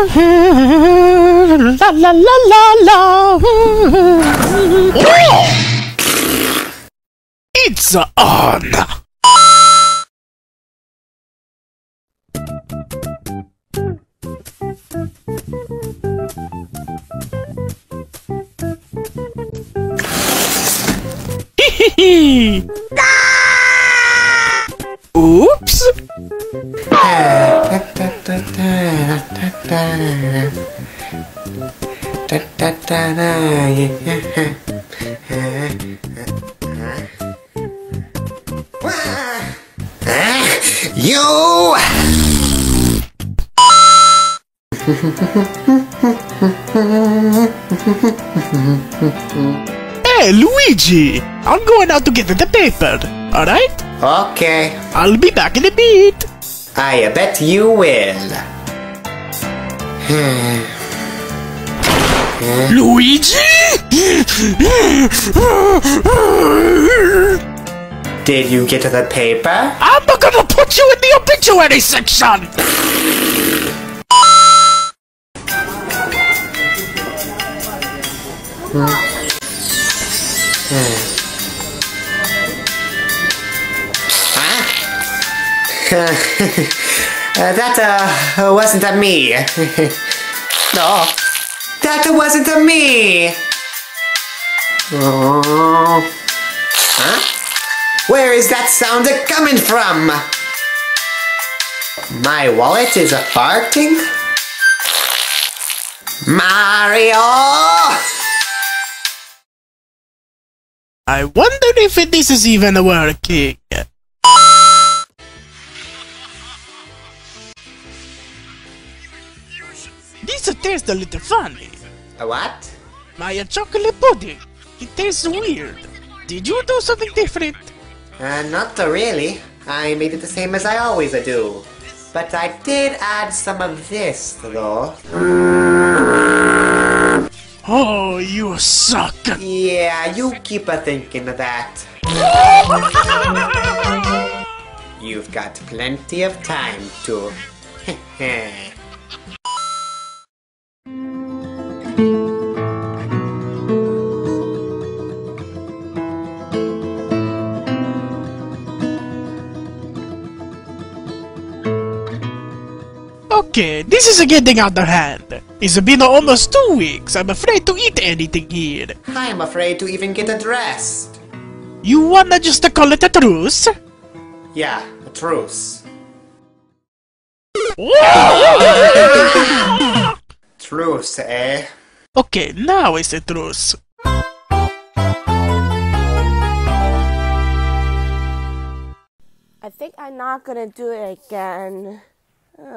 La la la la la. It's on. Oops. You! Hey, Luigi! I'm going out to get the paper. Alright? Okay, I'll be back in a bit. I bet you will. Luigi? Did you get the paper? I'm gonna put you in the obituary section! Uh, that uh, wasn't a me. no, that wasn't a me. Oh. Huh? Where is that sound coming from? My wallet is a farting? Mario! I wonder if this is even working. This tastes a little funny. A what? My chocolate pudding. It tastes weird. Did you do something different? Uh, not really. I made it the same as I always do. But I did add some of this, though. Oh, you suck. Yeah, you keep a thinking of that. You've got plenty of time to. Okay, this is a getting out of hand. It's been almost two weeks. I'm afraid to eat anything here. I'm afraid to even get dressed. You wanna just call it a truce? Yeah, a truce. Truce, eh? Okay, now it's a truce. I think I'm not gonna do it again. Uh...